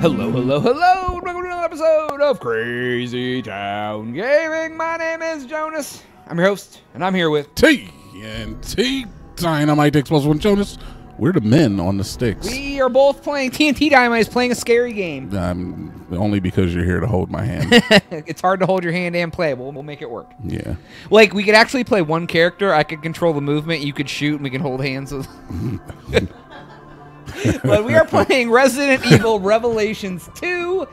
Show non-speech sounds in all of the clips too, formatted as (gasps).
Hello, hello, hello! and Welcome to another episode of Crazy Town Gaming. My name is Jonaas. I'm your host, and I'm here with. T and T Dinomight Explosive and Jonaas. We're the men on the sticks. We are both playing TNT Dinomight is playing a scary game. Um, only because you're here to hold my hand. (laughs) it's hard to hold your hand and play. We'll, we'll make it work. yeah. Like we could actually play one character. I could control the movement. You could shoot, and we can hold hands with. (laughs) (laughs) (laughs) but we are playing Resident Evil Revelations 2.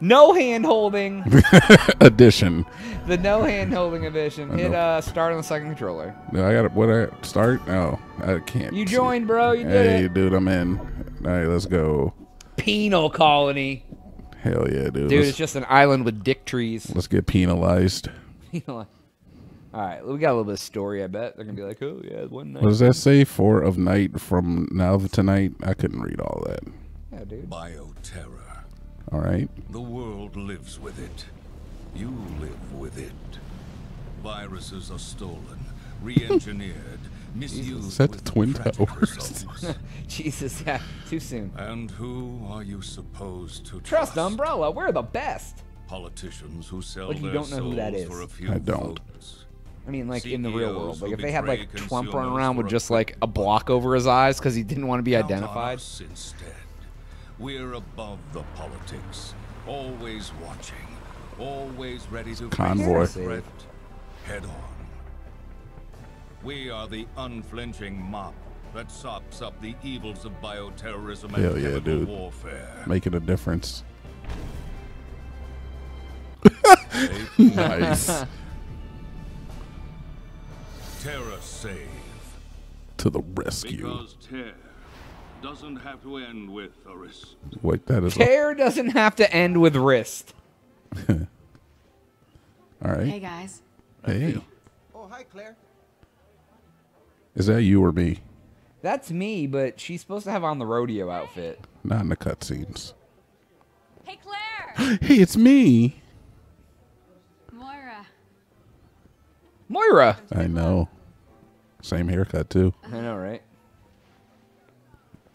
No hand holding. (laughs) Addition. The no hand holding edition. Hit uh, start on the second controller. No, I got to what? I start? No, I can't. You joined, bro. You did Hey, it. dude, I'm in. All right, let's go. Penal colony. Hell yeah, dude. Dude, let's, it's just an island with dick trees. let's get penalized. (laughs) All right, we got a little bit of story. I bet they're gonna be like, "Oh yeah, one night." What does that say? Four of night from now to tonight. I couldn't read all that. Yeah, dude. Bioterror. All right. The world lives with it. You live with it. Viruses are stolen, re-engineered, (laughs) misused Is that the Twin Towers? (laughs) Jesus, yeah, too soon. and who are you supposed to Trust Trust Umbrella. We're the best. Politicians who sell Like you their don't know who that souls for a few I don't. votes. I mean, like in the real world. Like if they had like Trump running around with just like a block over his eyes because he didn't want to be Count identified. us instead. We're above the politics, always watching, always ready to Convoy. threat head on. We are the unflinching mop that sops up the evils of bioterrorism and Hell yeah, dude. warfare. Making a difference. (laughs) Nice. (laughs) TerraSave. to the rescue. Because tear doesn't have to end with a risk. Wait, that is. Tear doesn't have to end with wrist. (laughs) all right. Hey guys. Hey. Oh, hi, Claire. Is that you or me? That's me, but she's supposed to have on the rodeo outfit. Not in the cutscenes. Hey Claire. (gasps) Hey, it's me. Moira. Moira. I know. Same haircut too. I know, right?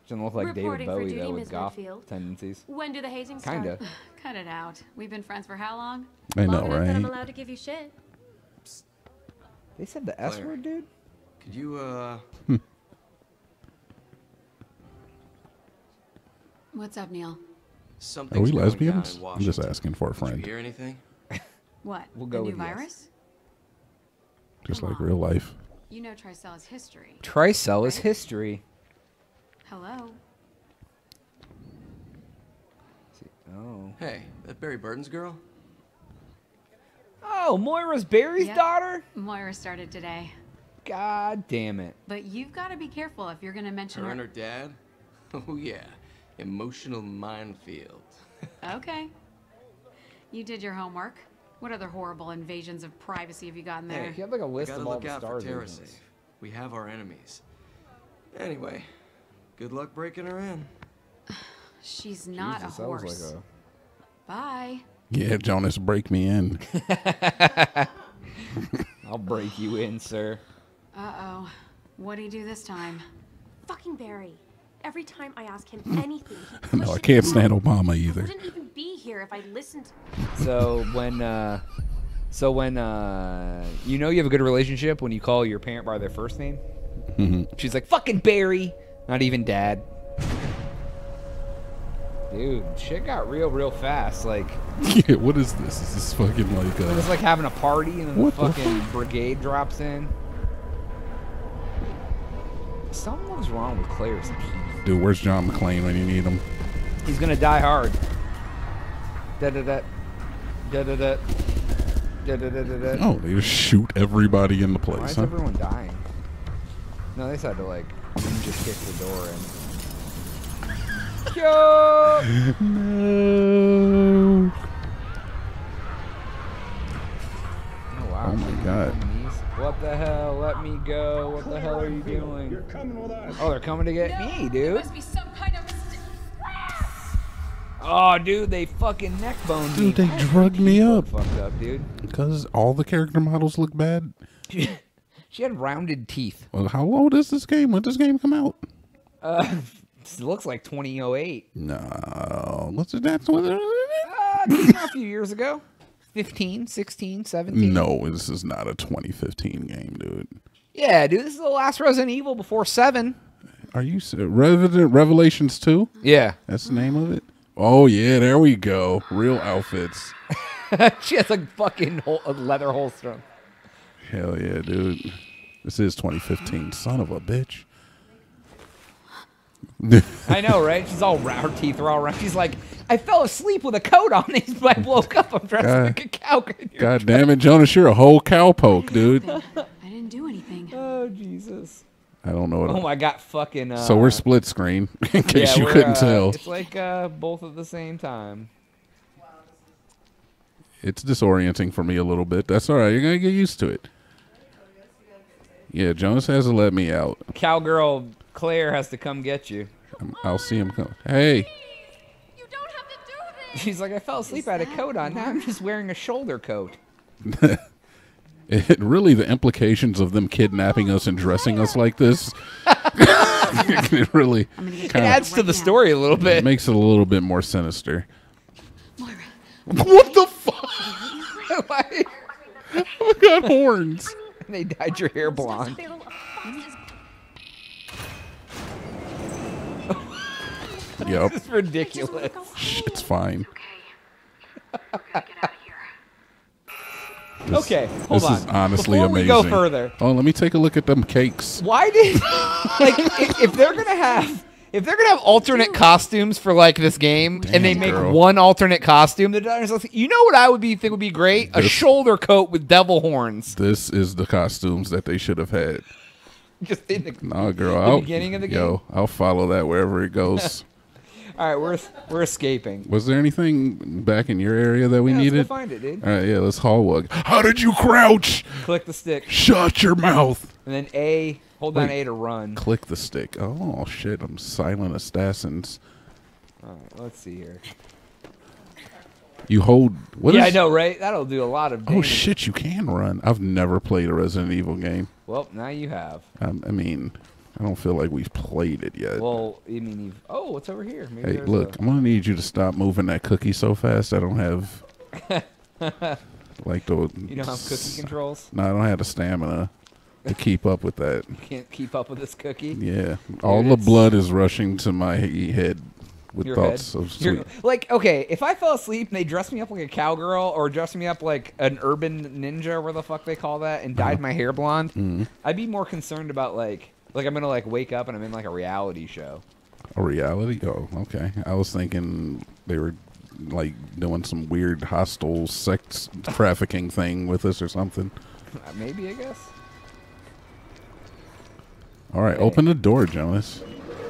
Doesn't look like David Reporting for Bowie duty, though with Ms. goth Whitfield. tendencies. When do the hazing start? Kinda. (laughs) Cut it out. We've been friends for how long? I know, Long enough that I'm right? allowed to give you shit. They said the S Claire. word, dude. Could you, uh, What's up, Neil? something? Are we lesbians? I'm just asking for a friend. Did you friend, hear anything? What? We'll the go new with yes. virus? just Come like on. real life. You know Tricella's history. Tricell is history. Hello. Oh. Hey, that Barry Burton's girl? Oh, Moira's Barry's Yep. daughter? Moira started today. God damn it. But you've got to be careful if you're going to mention Her her. and her dad? (laughs) Oh, yeah. Emotional minefield. (laughs) Okay. You did your homework. What other horrible invasions of privacy have you gotten there? Hey, you have like a I list of all the out for stars. Terra agents. Safe. We have our enemies. Anyway, good luck breaking her in. (sighs) She's not Jesus, a horse. like Bye. Yeah, Jonaas, break me in. (laughs) (laughs) I'll break you in, sir. Uh oh. What'd he do this time? Fucking Barry. Every time I ask him anything, (laughs) no, I can't stand down. Obama I either. wouldn't even be here if I listened. So when, uh, so when, uh, you know you have a good relationship when you call your parent by their first name. Mm-hmm. She's like fucking Barry, not even dad. Dude, shit got real, real fast. Like (laughs) yeah, what is this? Is this fucking like it was uh like having a party, and then What the the fucking brigade drops in. Something was wrong with Claire's teeth. Dude, where's John McClane when you need him? He's gonna die hard. Da da da. Da da da. Da da da da da. Oh, they just shoot everybody in the place. Why is huh? everyone dying? No, they just had to like ninja kick the door in. (laughs) Yo! No. Oh wow. Oh my god. What the hell? Let me go. What the hell are you doing? You're coming with us. Oh, they're coming to get me, There dude. must be some kind of. Oh, dude, they fucking neck boned me. Dude, they drugged me up. Fucked up, dude. Because all the character models look bad. (laughs) She had rounded teeth. Well, how old is this game? When did this game come out? Uh, (laughs) It looks like 2008. No, what's it? That's what. Uh, it came a few years ago. 15, 16, 17. No, this is not a 2015 game, dude. Yeah, dude, this is the last Resident Evil before 7. Are you Resident Revelations 2? Yeah. That's the name of it. Oh yeah, there we go. Real outfits. (laughs) she has a fucking hol- a leather holster. Hell yeah, dude. This is 2015. Son of a bitch. (laughs) I know, right? She's all ra- her teeth are all round. She's like, I fell asleep with a coat on. (laughs) These but I woke up. I'm dressed God. like a cow. (laughs) God damn it, Jonaas, you're a whole cowpoke, dude. I didn't do anything. Oh Jesus. I don't know what. Oh my god, fucking. Uh, so we're split screen, in case yeah, you couldn't uh, tell. It's like uh, both at the same time. It's disorienting for me a little bit. That's all right. You're gonna get used to it. Yeah, Jonaas has to let me out. Cowgirl Claire has to come get you. I'm- I'll see him come. Hey, You don't have to do this! (laughs) She's like, I fell asleep. I had a coat on. Now I'm just wearing a shoulder coat. (laughs) it really the implications of them kidnapping us and dressing us like this. (laughs) it really I'm It Kinda- adds to the story a little bit. It makes it a little bit more sinister. Moira, What the fuck? Why- I got horns. they dyed your hair blonde. Barrel of foxes. Yep, It's ridiculous. it's fine. This- Okay, hold this on. is honestly Before amazing. we go further, Oh, let me take a look at them cakes. why did (laughs) like if, if they're gonna have if they're gonna have alternate costumes for like this game and they make girl. one alternate costume, the designers like, you know what I would be think would be great? A shoulder coat with devil horns. This is the costumes that they should have had. Just in the, Nah, girl. I'll, beginning of the game. Yo, I'll follow that wherever it goes. (laughs) all right, we're we're escaping. Was there anything back in your area that we Yeah, let's go find it, dude. All right, yeah, let's haul wug. How did you crouch? Click the stick, Shut your mouth. and then A. Hold down A to run. Click the stick. Oh shit! I'm silent assassins. All right, let's see here. You hold. What yeah, is- I know, right? That'll do a lot of Oh shit! You can run. I've never played a Resident Evil game. Well, now you have. Um, I mean, I don't feel like we've played it yet. Well, I mean, you've. Oh, what's over here? Maybe hey, look, a- I'm gonna need you to stop moving that cookie so fast. I don't have (laughs) like the. you don't have cookie controls. No, I don't have the stamina to keep up with that. You can't keep up with this cookie. Yeah, all the blood is rushing to my head with Your thoughts head. of sweet. like, okay, if I fell asleep and they dressed me up like a cowgirl or dressed me up like an urban ninja, where the fuck they call that, and dyed my hair blonde, Mm-hmm. I'd be more concerned about like, like I'm gonna like wake up and I'm in like a reality show. A reality? Oh, okay. I was thinking they were like doing some weird hostile sex trafficking thing with us or something. Uh, Maybe I guess. All right, open the door, Jonaas.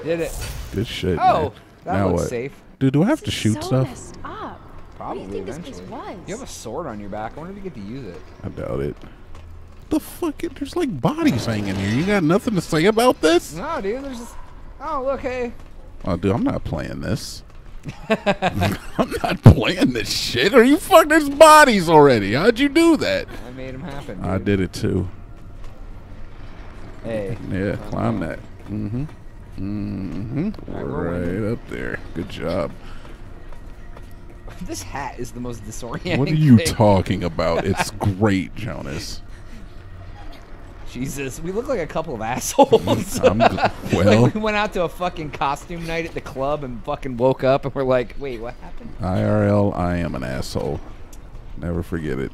Did it? Good shit. Oh, man. that now looks what? safe. Dude, do I have to This is shoot so stuff? up. Probably what do you think eventually. this place was? You have a sword on your back. I wonder if you get to use it. I doubt it. The fuck? There's like bodies hanging here. You got nothing to say about this? No, dude. There's just. Oh, look, hey. Oh, dude, I'm not playing this. (laughs) I'm not playing this shit. Are you fucking? There's bodies already. How'd you do that? I made him happen. I did it too. Hey. Yeah, climb that. Mm-hmm. Mm-hmm. Alright, we're winning. Right up there. Good job. (laughs) This hat is the most disorienting. What are you thing. talking about? It's (laughs) great, Jonaas. Jesus, we look like a couple of assholes. (laughs) I'm (laughs) well, like we went out to a fucking costume night at the club and fucking woke up and we're like, wait, what happened? IRL, I am an asshole. Never forget it.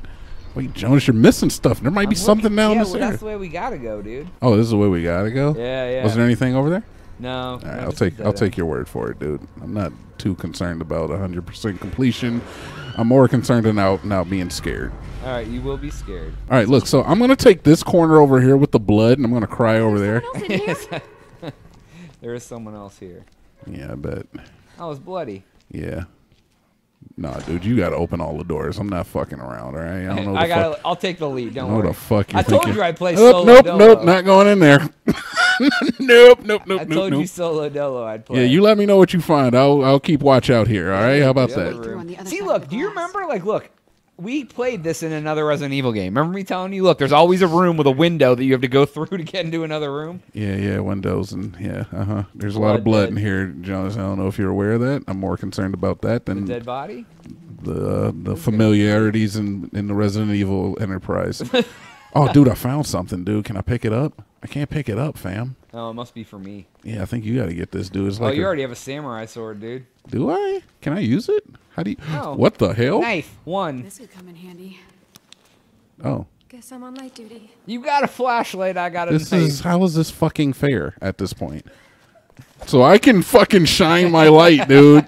Wait, Jonaas, you're missing stuff. There might be I'm something looking- down yeah, this well, area. that's the way we gotta go, dude. Oh, this is the way we gotta go. Yeah, yeah. Was there anything over there? No. All right, I'll take I'll take your word for it, dude. I'm not too concerned about 100% completion. I'm more concerned about now being scared. All right, you will be scared. All right, look. So I'm gonna take this corner over here with the blood, and I'm gonna cry over there. Else in here? (laughs) There is someone else here. Yeah, I bet. Oh, it's bloody. Yeah. Nah, dude, you gotta open all the doors. I'm not fucking around. All right. I don't know. What I the got. fuck. to I'll take the lead. Don't know worry. the fuck you're I told you I'd play Nope, solo. nope, dolo. nope, not going in there. (laughs) nope, nope, nope, I nope, told you nope. solo dolo. I'd play. Yeah, you let me know what you find. I'll I'll keep watch out here. All right, how about that? room. on the other See, look. Do you remember? Like, look. We played this in another Resident Evil game. Remember me telling you, look, there's always a room with a window that you have to go (laughs) through to get into another room. Yeah, yeah, windows and yeah, uh huh. There's a lot of blood in here, Jonaas. I don't know if you're aware of that. I'm more concerned about that than Dead body. the the familiarities in in the Resident Evil Enterprise. (laughs) oh, dude, I found something, dude. Can I pick it up? I can't pick it up, fam. Oh, it must be for me. Yeah, I think you got to get this, dude. It's Oh, like, you a- already have a samurai sword, dude. do I? Can I use it? How do you? No. What the hell? Knife one. This could come in handy. Oh, Guess I'm on light duty. You got a flashlight. I got a this knife. is how is this fucking fair at this point? So I can fucking shine my light, (laughs) dude.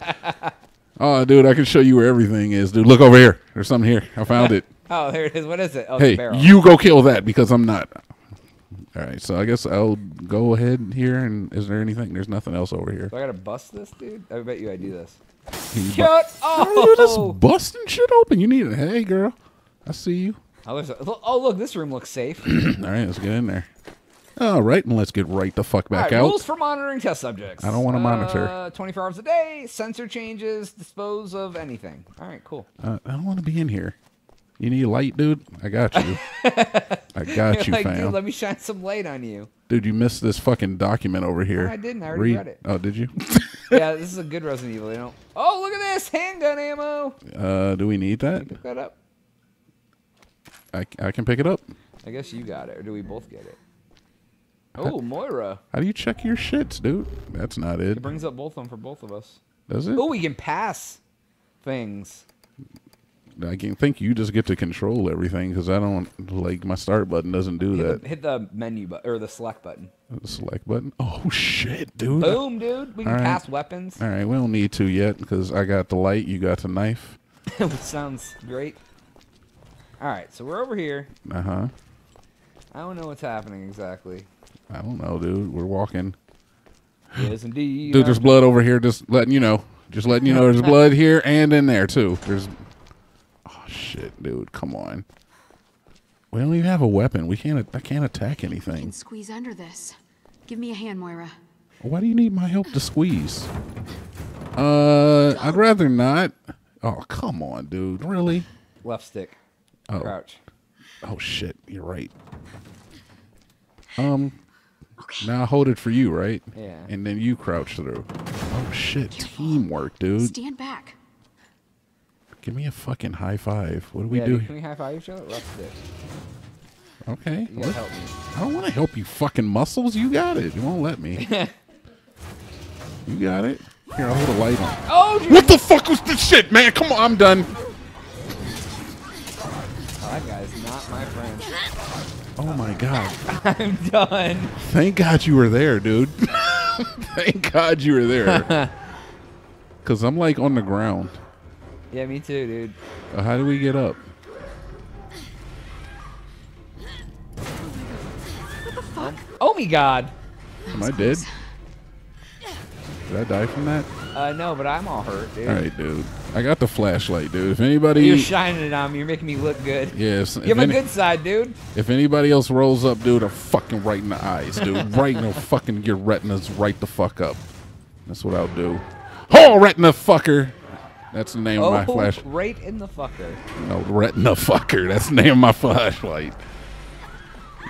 Oh, dude, I can show you where everything is, dude. Look over here. There's something here. I found it. (laughs) Oh, there it is. What is it? Oh, it's a hey, barrel. you go kill that because I'm not. All right, so I guess I'll go ahead here. And is there anything? There's nothing else over here. Do I gotta bust this, dude? I bet you I do this. Can you bu- Shut Oh, you just busting shit open. You need a hey, girl. I see you. (clears throat) oh, there's look- oh, look, this room looks safe. (clears throat) All right, let's get in there. All right, and let's get right the fuck back All right, out. rules for monitoring test subjects. I don't wanna monitor. Uh, 24 hours a day, sensor changes, dispose of anything. All right, cool. Uh, I don't want to be in here. You need light, dude? I got you. (laughs) I got (laughs) you, like, fam. dude, let me shine some light on you. Dude, you missed this fucking document over here. I didn't. I already Read- read it. Oh, did you? (laughs) yeah, (laughs) this is a good Resident Evil. You know. Oh, look at this handgun ammo. uh, do we need that? Pick that up. I, I can pick it up. I guess you got it, or do we both get it? Oh, Moira. How do you check your shits, dude? That's not it. It brings up both of them for both of us. Does it? Oh, we can pass things. I can think you just get to control everything because I don't like my start button doesn't do Hit that. the, hit the menu button or the select button. The select button. Oh shit, dude. Boom, dude. We can right. pass weapons. All right, we don't need to yet because I got the light. You got the knife. (laughs) Sounds great. All right, so we're over here. Uh huh. I don't know what's happening exactly. I don't know, dude. We're walking. Yes, indeed. Dude, there's blood over here. Just letting you know. Just letting you know there's (laughs) blood here and in there too. There's. Shit, dude! Come on. We don't even have a weapon. We can't. I can't attack anything. can anything. squeeze under this. Give me a hand, Moira. Why do you need my help to squeeze? Uh, I'd rather not. Oh come on, dude! Really? left stick. Oh. Crouch. Oh shit! You're right. Um. okay. Now hold it for you, right? Yeah. And then you crouch through. Oh shit! Teamwork, dude. Stand back. Give me a fucking high five. What do we yeah, do? can we high five each other? Left stick. Okay. You gotta help me. I don't want to help you, fucking muscles. You got it. You won't let me. (laughs) you got it. Here, I'll hold a light on. Oh, dude. What the fuck was this shit, man? Come on, I'm done. Oh, that guy's not my friend. Oh my god. (laughs) I'm done. Thank God you were there, dude. (laughs) Thank God you were there. Cause I'm like on the ground. Yeah, me too, dude. Uh, how do we get up? Oh my god. Am I dead? Did I die from that? Uh, no, but I'm all hurt, dude. All right, dude. I got the flashlight, dude. If anybody, You're shining it on me. You're making me look good. yes, Give if, him a any- good side, dude. if anybody else rolls up, dude, I'm fucking right in the eyes, dude. (laughs) right in the fucking your retinas, right the fuck up. That's what I'll do. Oh, retina fucker. That's the name Oh, of my oh, flash. right in the fucker. No, retina fucker. That's the name of my flashlight.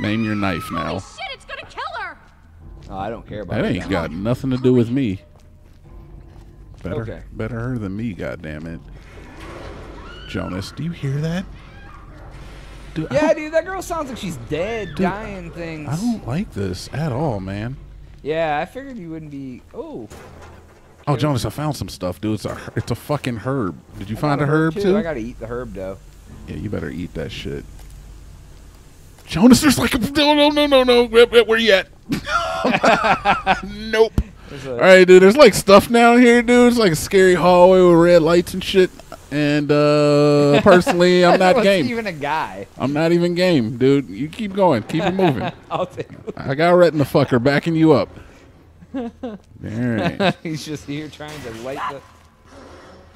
Name your knife now. Shit, it's gonna kill her! Oh, I don't care about That it. ain't got nothing to do with me. Better, Okay. better her than me. goddamn it. Jonaas, do you hear that? Dude, Yeah, dude, that girl sounds like she's dead, dying things. I don't like this at all, man. Yeah, I figured you wouldn't be. Oh, Oh, Jonaas, I found some stuff, dude. It's a it's a fucking herb. Did you I find a herb too? I gotta eat the herb though. Yeah, you better eat that shit. Jonaas, there's like a no, no, no, no, no. Where, where- you at? (laughs) nope. All right, dude. There's like stuff down here, dude. It's like a scary hallway with red lights and shit. And uh personally, I'm (laughs) not game. even a guy. I'm not even game, dude. You keep going. Keep it moving. (laughs) I'll take. I got retina fucker backing you up. All right. (laughs) He's just here trying to light the.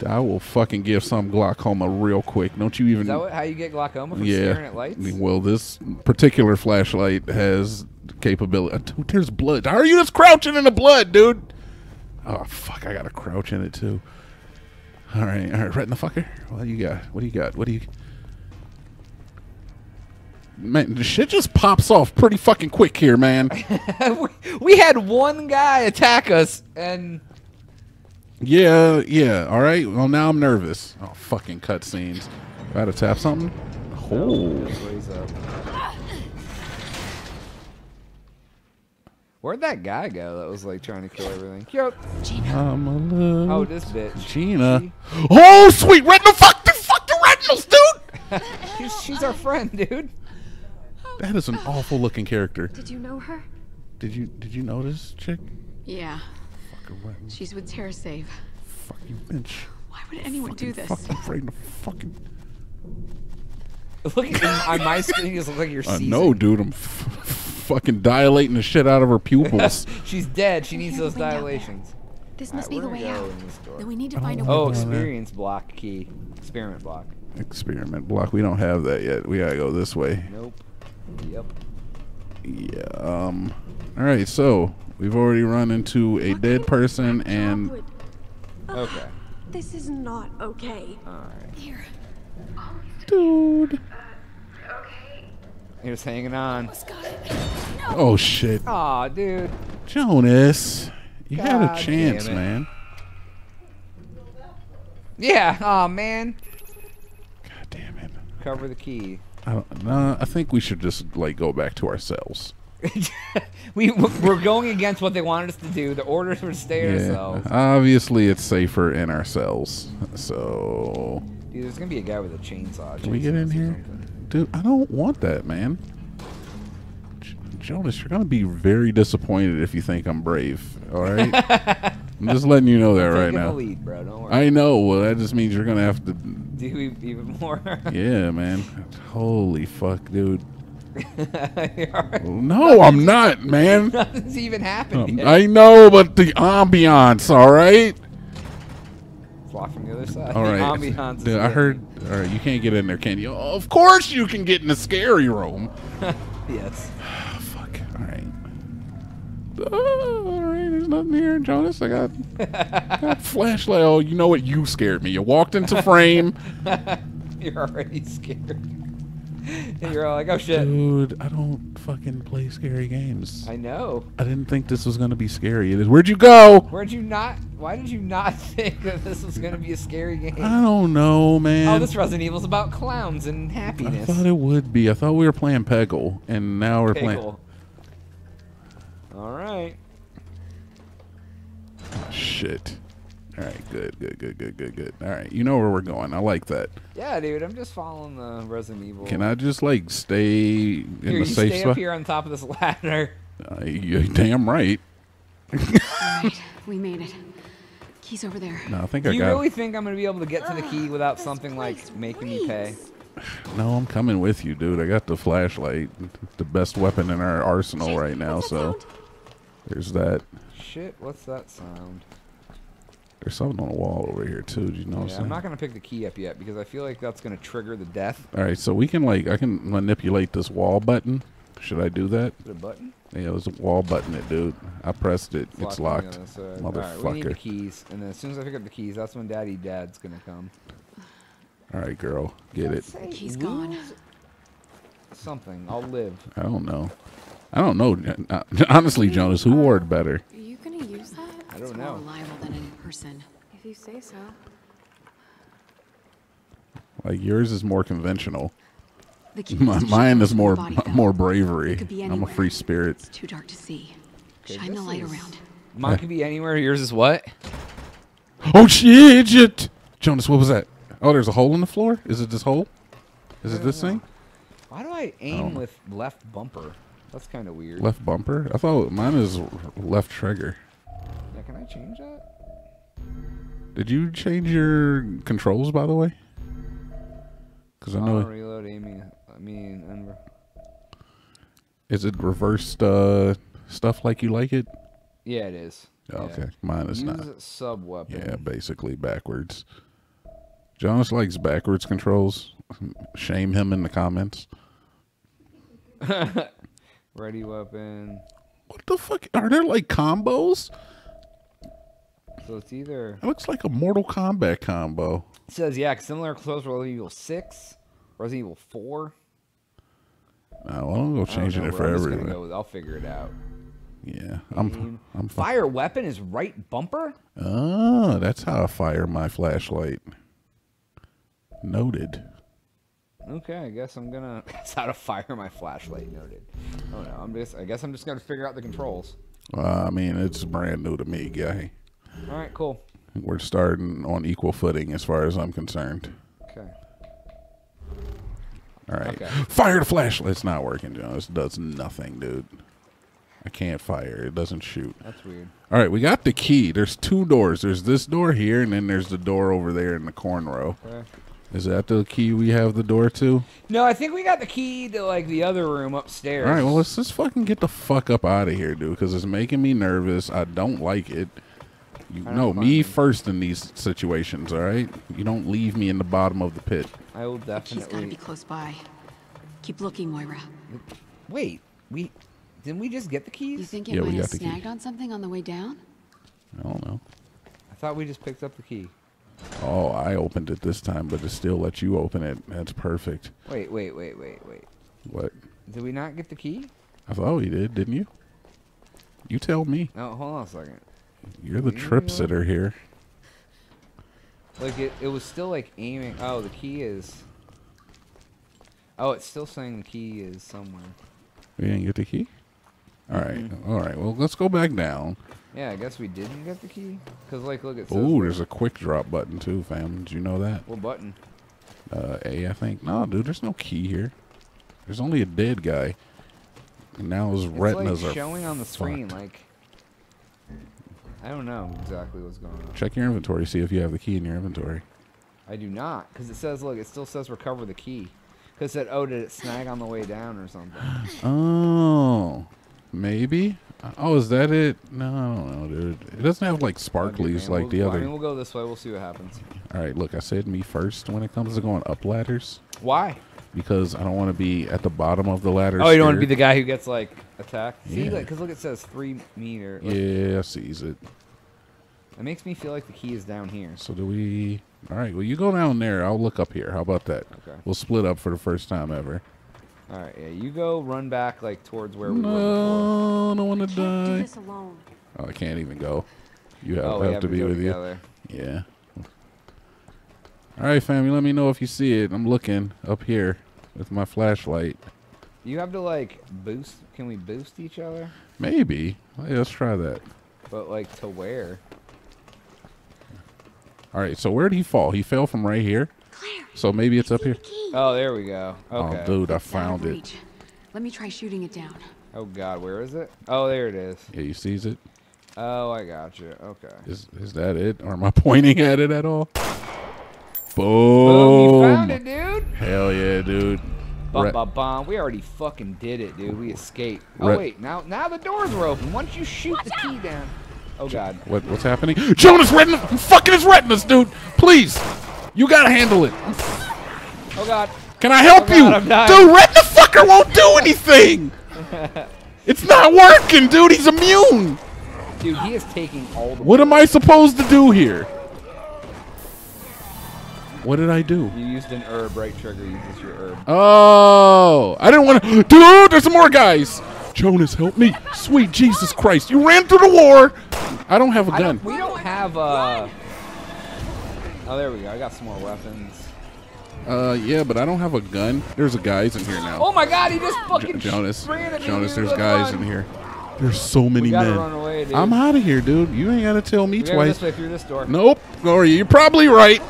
I will fucking give some glaucoma real quick. Don't you even? Is that what, how you get glaucoma from yeah. staring at lights? Well, this particular flashlight has capability. uh, there's blood. How are you just crouching in the blood, dude? Oh fuck! I gotta crouch in it too. All right, all right, right in the fucker. What do you got? What do you got? What do you? Man, the shit just pops off pretty fucking quick here, man. (laughs) we, we had one guy attack us, and yeah, yeah. All right. Well, now I'm nervous. Oh, fucking cutscenes. Got to tap something. Oh, Where'd that guy go that was like trying to kill everything? Yup. I'm a Oh, this bitch. Gina. Oh, sweet retinal. Fuck the fuck the retinals, dude. (laughs) She's, she's our friend, dude. That is an awful looking character. Did you know her? Did you did you notice, chick? Yeah, Fuck a she's with TerraSave. Fuck you, bitch. Why would anyone do this? Fucking afraid to fucking. Look at on my screen. It looks like you're Uh, seizing. no, dude. I'm f- fucking dilating the shit out of her pupils. (laughs) She's dead. She needs those the wind out there. dilations. This Alright, must be the way out. in this door. Then we need to find a Oh, Oh, way. experience block key. Experiment block. Experiment block. We don't have that yet. We gotta go this way. Nope. Yep. Yeah. Um. All right. So we've already run into a What dead person, and would- Okay. This is not okay. Alright. Here. dude. He was hanging on. Oh shit, Aw, dude. Jonaas. You had a chance, man. Yeah. Aw, man. God damn it. Cover the key. I don't. Nah, I think we should just like go back to ourselves. (laughs) we we're going against what they wanted us to do. The orders were to stay Yeah. ourselves. Obviously, it's safer in ourselves. So, Dude, there's gonna be a guy with a chainsaw. can we get in here, something. dude? I don't want that, man. Jonas, you're gonna be very disappointed if you think I'm brave. All right. (laughs) I'm just letting you know that right now. lead, bro. Don't worry. I know. Well, that just means you're gonna have to. do even more. (laughs) Yeah, man. Holy fuck, dude. (laughs) No, I'm not, man. Nothing's even happened Um. I know, but the ambiance, all right? It's locked from the other side. All right, The ambiance Dude, I heard. All right, you can't get in there, can you? of course you can get in the scary room. (laughs) Yes. (sighs) Oh, all right, there's nothing here, Jonaas. I got, got flashlight. Oh, you know what? You scared me. You walked into frame. (laughs) You're already scared. and you're all like, oh shit. Dude, I don't fucking play scary games. I know. I didn't think this was gonna be scary. It is. Where'd you go? Where'd you not? Why did you not (laughs) think that this was gonna be a scary game? I don't know, man. Oh, this Resident Evil's about clowns and happiness. I thought it would be. I thought we were playing Peggle, and now we're playing. Pickle. All right. Shit. All right, good, good, good, good, good, good. All right, you know where we're going. I like that. Yeah, dude. I'm just following the Resident Evil. Can I just like stay in Here, the you safe stay spot? up here on top of this ladder. Uh, you damn right. Right, (laughs) we made it. Key's over there. No, I think Do I you got. really think I'm gonna be able to get to the key without This something like place making me pay? No, I'm coming with you, dude. I got the flashlight, the best weapon in our arsenal right now. So sound? There's that. Shit, what's that sound? There's something on the wall over here too. Do you notice Yeah, that? I'm not gonna pick the key up yet because I feel like that's gonna trigger the death. All right, so we can like I can manipulate this wall button. Should I do that? it a button? Yeah, it was a wall button, it, dude. I pressed it. It's on locked. the other side. Alright, we need the keys, and then as soon as I pick up the keys, that's when Daddy Dad's gonna come. All right, girl, get it. The key's gone. Something. I'll live. I don't know. I don't know. (laughs) Honestly, Jonaas, who wore it better? Are you gonna use that? I don't more know. reliable than in person. If you say so. Like yours is more conventional. The (laughs) key Mi- Mine is more body, more bravery. I'm a free spirit. It's too dark to see. Okay, Shine the light is- around. Mine could be anywhere. Yours is what? Oh shit! shit. Jonaas, what was that? Oh, there's a hole in the floor. Is it this hole? Is it this thing? Why do I aim Oh. with left bumper? That's kind of weird. Left bumper? I thought mine is left trigger. Yeah, can I change that? Did you change your controls, by the way? Because I know. Auto reload aiming. I mean, Is it reversed uh, stuff like you like it? yeah, it is. Oh, Yeah. Okay, mine is Use not. sub weapon. Yeah, basically backwards. Jonaas likes backwards controls. Shame him in the comments. (laughs) Ready weapon. What the fuck? Are there like combos? So it's either It looks like a Mortal Kombat combo. it says yeah, similar close to Resident Evil Six, Resident Evil Four. Oh, well, I'm gonna I changing it for I'm just gonna everyone. go I'll figure it out. Yeah, I'm. I'm. Fire weapon is right bumper. Oh, that's how I fire my flashlight. Noted. Okay, I guess I'm gonna. (laughs) That's how to fire my flashlight. Noted. Oh no, I'm just. I guess I'm just gonna figure out the controls. Uh, I mean, it's brand new to me, guy. All right, cool. We're starting on equal footing as far as I'm concerned. Okay. All right. Okay. Fire the flashlight. It's not working, Jonaas. It does nothing, dude. I can't fire. It doesn't shoot. That's weird. All right, we got the key. There's two doors. There's this door here, and then there's the door over there in the corner row. Okay. Is that the key we have the door to? No, I think we got the key to like the other room upstairs. All right, well, let's just fucking get the fuck up out of here, dude, because it's making me nervous. I don't like it. You know, me it. first in these situations, all right? You don't leave me in the bottom of the pit. I will He's got to be close by. Keep looking, Moira. Wait, we didn't we just get the keys? You think it Yeah, might have the key. snagged on something on the way down? I don't know. I thought we just picked up the key. Oh, I opened it this time, but it still lets you open it. That's perfect. Wait, wait, wait, wait, wait. What? Did we not get the key? I thought we did, didn't you? You tell me. No, hold on a second. You're the trip sitter here. Like it, it was still like aiming. Oh, the key is. Oh, it's still saying the key is somewhere. We didn't get the key? All right. All right. Well, let's go back down. Yeah, I guess we didn't get the key. Cause like, look, at. Ooh, there's a quick drop button too, fam. Did you know that? What button? Uh, A, I think. No, dude, there's no key here. There's only a dead guy. And now his It's retinas like are showing on the screen. fucked. Like, I don't know exactly what's going on. Check your inventory. See if you have the key in your inventory. I do not, cause it says, look, it still says recover the key. Cause it said, oh, did it snag on the way down or something? (gasps) Oh, maybe. Oh, is that it? No, I don't know, dude. It doesn't have like sparklies like We'll- the I other. mean, we'll go this way. We'll see what happens. All right, look, I said me first when it comes to going up ladders Why? because I don't want to be at the bottom of the ladder. Oh, you don't want to be the guy who gets like attacked. See, Yeah. like, cause look, it says three meter. Like, Yeah, sees it. It makes me feel like the key is down here. So do we? All right. Well, you go down there. I'll look up here. How about that? Okay. We'll split up for the first time ever. All right, yeah, you go run back like towards where we were No, I don't want to Can't do this alone. Oh, I can't even go. You have, before. Oh, we have, have to be go with together. you. Yeah. All right, family. Let me know if you see it. I'm looking up here with my flashlight. You have to like boost. Can we boost each other? Maybe. Hey, let's try that. But like to where? All right. So where did he fall? He fell from right here. Claire, So maybe it's up here. key. Oh, there we go. Oh, okay. Oh, dude, I It's out of found it. Let me try shooting it down. Oh God, where is it? Oh, there it is. Yeah, you sees it. Oh, I got you. Okay. Is is that it? Or am I (laughs) pointing at it at all? Oh, Boom! Boom! You found it, dude. Hell yeah, dude. Bum, Re- bum, bum. We already fucking did it, dude. We escaped. Oh Re- wait, now now the doors are open. Once you shoot the key down. Oh God. What what's happening? (gasps) Jonaas retinas! I'm fucking his retinas, dude. Please, you gotta handle it. Oh God. Can I help Oh, you, God, dying. dude? Retina fucker won't do anything. (laughs) it's not working, dude. He's immune. Dude, he is taking all the. What am I supposed to do here? What did I do? You used an herb, right trigger uses your herb. Oh, I didn't want to. Dude, there's some more guys. Jonaas, help me. Sweet Jesus Christ. You ran through the war. I don't have a gun. don't, we don't have uh Oh there we go. I got some more weapons. Uh, yeah, but I don't have a gun. There's a guys in here now. Oh my god, he just fucking Jo- Jonaas, ran at me, Jonaas, dude. there's guys run. in here. There's so many men. away, dude. I'm out of here, dude. You ain't gotta tell me We gotta go twice. this way through this door. Nope, Gloria, you're probably right.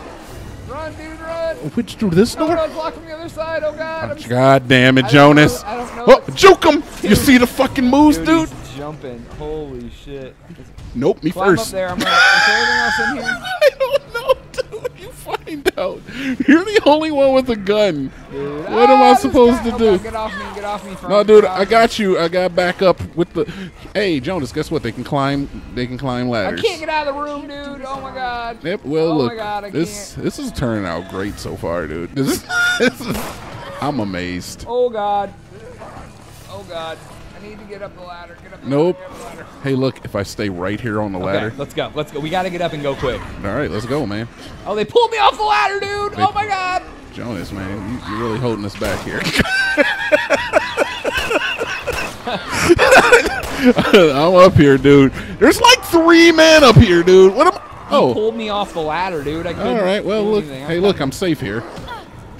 Run, dude, run! Which door? This No, door? from the other side. Oh god. I'm God damn it, I don't Jonaas. know- I don't know Oh, juke him! You see the fucking moves, dude? he's jumping. Holy shit. Nope, me Climb first. up there. I'm. Is there anything else in here? (laughs) I don't know, dude. You find out. You're the only one with a gun. Dude, What am I ah, supposed guy- to do? God, get off me! Get off me! From, No, dude, I got you. I got back up with the. Hey, Jonaas, guess what? They can climb. They can climb ladders. I can't get out of the room, dude. Oh my god. Yep. Well, Oh look, God, this this is turning out great so far, dude. This (laughs) this is I'm amazed. Oh god. Oh god. I need to get up the ladder. Get up the Nope. ladder. Get up the ladder. Hey, look, if I stay right here on the ladder. Let's go. Let's go. We gotta get up and go quick. All right, let's go, man. Oh, they pulled me off the ladder, dude. They- Oh my god. Jonaas, man, you, you're really holding us back here. (laughs) (laughs) I'm up here, dude. There's like three men up here, dude. What am? He Oh, pulled me off the ladder, dude. I all couldn't right. Well, look. Hey, I'm look. I'm safe here.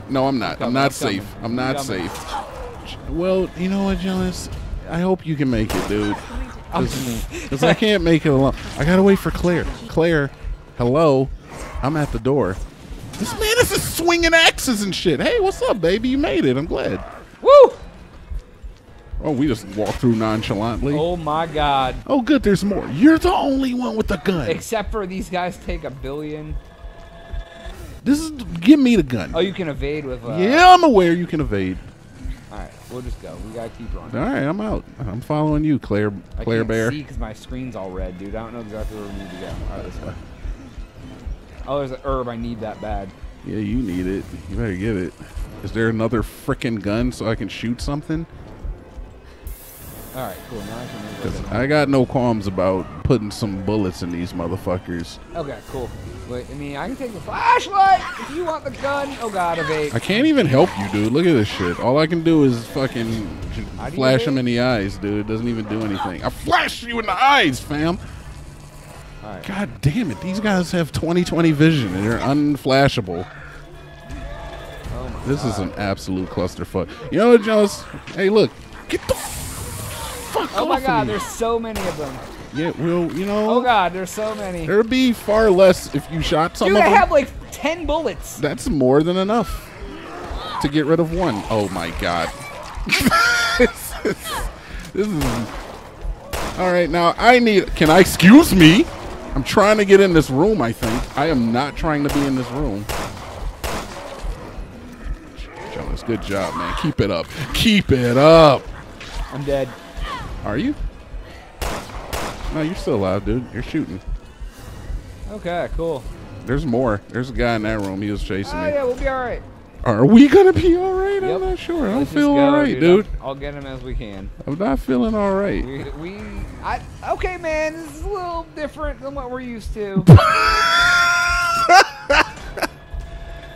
No, I'm not. I'm coming, not I'm safe. coming. I'm not I'm coming. safe. Well, you know what, Jonaas? I hope you can make it, dude. Because I can't make it alone. I gotta wait for Claire. Claire, hello. I'm at the door. This man is just swinging axes and shit. Hey, what's up, baby? You made it. I'm glad. Woo! Oh, we just walked through nonchalantly. Oh. Oh my god. Oh, good. There's more. You're the only one with the gun. Except for these guys take a billion. This is. Give me the gun. Oh, you can evade with. Uh, yeah, I'm aware you can evade. We'll just go. We gotta keep running. All right, I'm out. I'm following you, Claire. I Claire can't Bear. see because my screen's all red, dude. I don't know exactly where we need to go. All right, this way. Oh, there's an herb. I need that bad. Yeah, you need it. You better get it. Is there another frickin' gun so I can shoot something? All right, cool. Now I can move 'Cause over. I got no qualms about putting some bullets in these motherfuckers. Okay, cool. Wait, I mean, I can take the flashlight if you want the gun. Oh god, evade. I can't even help you, dude. Look at this shit. All I can do is fucking do flash him in the eyes, dude. It doesn't even do anything. I flash you in the eyes, fam. Right. God damn it. These guys have 20/20 vision and they're unflashable. Oh my This is an absolute clusterfuck. You know what, Jones? Hey, look. Get the fuck Oh off my of god, me. there's so many of them. Yeah, well, you know. Oh god, there's so many. There'd be far less if you shot some Dude, of I them. have like 10 bullets. That's more than enough to get rid of one. Oh my god. this, (laughs) is, this is. All right, now I need. Can I excuse me? I'm trying to get in this room. I think I am not trying to be in this room. Jonaas, good job, man. Keep it up. Keep it up. I'm dead. Are you? No, you're still alive, dude. You're shooting. Okay, cool. There's more. There's a guy in that room. He was chasing Oh me. yeah, we'll be all right. Are we gonna be all right? Yep. I'm not sure. I don't Let's feel go, all right, dude. I'll, I'll get him as we can. I'm not feeling all right. We, we, I, okay, man. This is a little different than what we're used to. (laughs)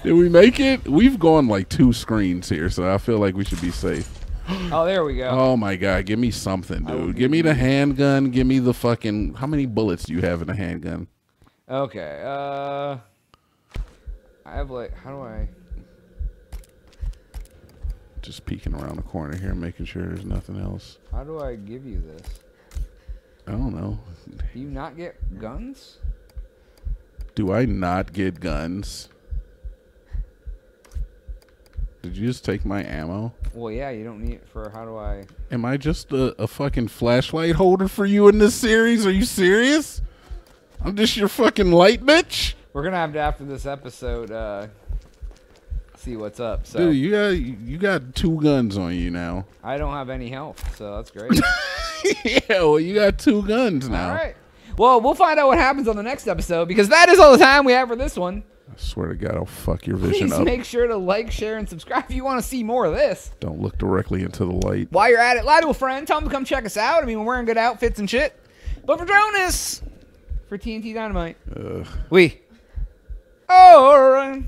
Did we make it? We've gone like two screens here, so I feel like we should be safe. Oh, there we go. Oh my god, give me something, dude. give me the handgun. Give me the fucking. How many bullets do you have in a handgun? Okay. Uh, I have like, how do I? Just peeking around the corner here, making sure there's nothing else. How do I give you this? I don't know. Do you not get guns? Do I not get guns? Did you just take my ammo? Well, yeah. You don't need it for. How do I? Am I just a, a fucking flashlight holder for you in this series? Are you serious? I'm just your fucking light bitch? We're gonna have to after this episode. Uh, see what's up. So Dude, you got you got two guns on you now. I don't have any health, so that's great. (laughs) yeah, well, you got two guns now. All right. Well, we'll find out what happens on the next episode because that is all the time we have for this one. I swear to God, I'll fuck your vision Please up. make sure to like, share, and subscribe if you want to see more of this. Don't look directly into the light. While you're at it, lie to a friend. Tell them to come check us out. I mean, we're wearing good outfits and shit. But for Jonaas, for TNT Dinomight, Ugh. we. Right.